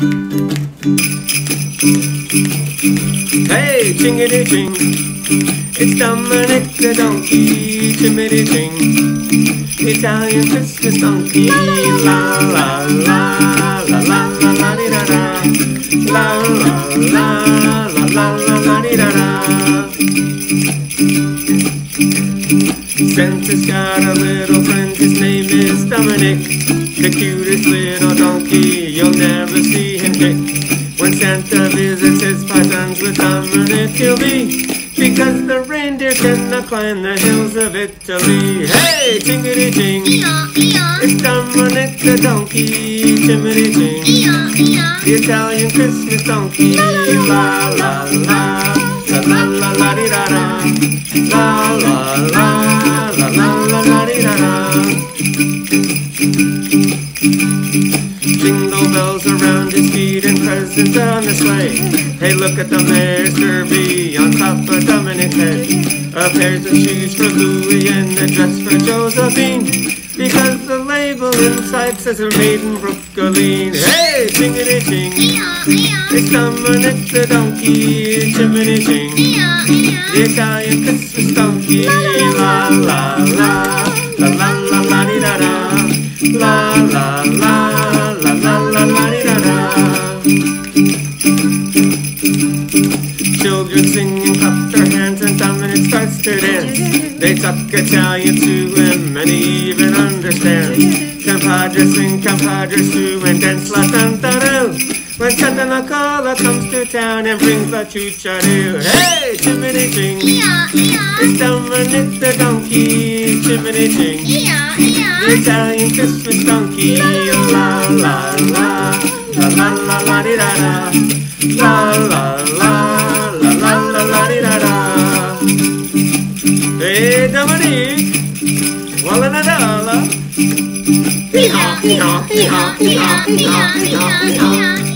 Hey, chingity ching. It's Dominic the donkey, chimity ching. Italian Christmas donkey. La la la la la la la la la la la di da da. La la la la la la la di da da. Santa's got a little friend, his name is Dominic. The cutest little you'll never see him kick. When Santa visits his patrons with Dominic, he'll be. Because the reindeer cannot climb the hills of Italy. Hey, chingity ching. It's Dominic the donkey, chimity ching. The Italian Christmas donkey. La la la. La la la la di da da. La la la. La la la la di da da. Jingle bells around his feet and presents on the sleigh. Hey, look at the mare's derby on top of Dominic's head. A pair of shoes for Louis and a dress for Josephine. Because the label inside says they're made in Brooklyn. Hey, chingity ching. It's Dominic the donkey, chimney ching. The Italian Christmas donkey. La la la. La la la la di da da. La la. La Clap their hands and Dominic starts to dance. They talk Italian to him and he even understands. Compadre sing, compadre too and dance la tantaroo. When Santa Nicola comes to town and brings la chucharoo. Hey, chimney ching. It's Dominic the donkey, chimney ching. The Italian Christmas donkey. La la la. La la la la di da da. La la la. La la la di da da. Hey, Dominic. Walla da da la. Hee haw, hee haw, hee haw, hee haw, hee haw, hee haw, hee.